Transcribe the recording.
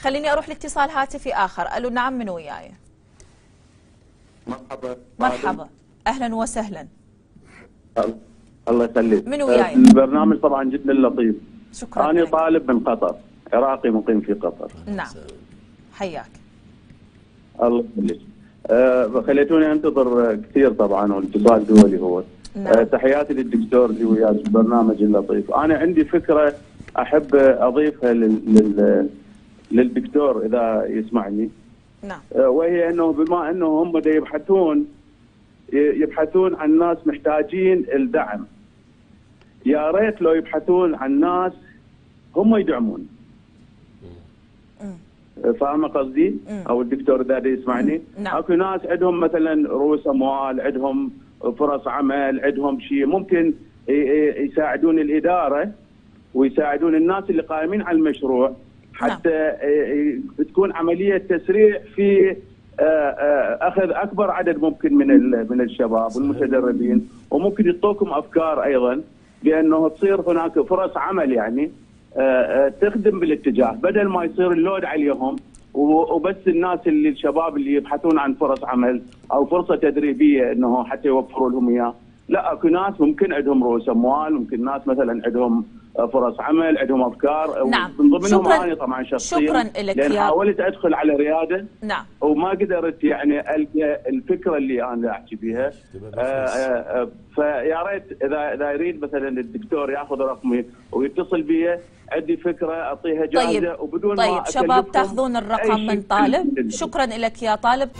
خليني أروح لاتصال هاتفي آخر. ألو نعم من وياي؟ مرحبا. مرحبا. أهلا وسهلا. الله يخليك من وياي؟ آه، البرنامج طبعا جدا لطيف. شكرا أنا لك. طالب من قطر. عراقي مقيم في قطر. نعم. حياك. الله يخليك آه، خليتوني أنتظر كثير طبعا والاتصال دولي هو. نعم. آه، تحياتي للدكتور اللي وياك. البرنامج اللطيف أنا عندي فكرة أحب أضيفها لل... لل... للدكتور إذا يسمعني. نعم. آه، وهي إنه بما إنه هم دا يبحثون يبحثون عن ناس محتاجين الدعم. يا ريت لو يبحثون عن ناس هم يدعمون. فاهمة قصدي؟ أو الدكتور إذا يسمعني؟ نعم. أكو ناس عندهم مثلا رؤوس أموال عندهم فرص عمل عندهم شيء. ممكن يساعدون الإدارة ويساعدون الناس اللي قائمين على المشروع. حتى ي- ي- تكون عملية تسريع في آه، آه، أخذ أكبر عدد ممكن من من الشباب والمتدربين. وممكن يعطوكم أفكار أيضا بأنه تصير هناك فرص عمل يعني آه، آه، تخدم بالاتجاه بدل ما يصير اللود عليهم وبس الناس اللي الشباب اللي يبحثون عن فرص عمل أو فرصة تدريبية إنه حتى يوفروا لهم إياه. لا أكو ناس ممكن عندهم رؤوس أموال ممكن ناس مثلا عندهم آه، فرص عمل عندهم أفكار نعم. من ضمنهم شكراً- أنا طبعا شخصيا شكراً لك لأن يا- حاولت أدخل على رياده نعم. وما قدرت يعني القى الفكرة اللي أنا أحكي بها آه، آه، فيا ريت إذا إذا يريد مثلا الدكتور يأخذ رقمي ويتصل بي عندي فكرة أعطيها جائزه طيب وبدون ما طيب شباب أكلفهم تأخذون الرقم من طالب. شكرا لك يا طالب.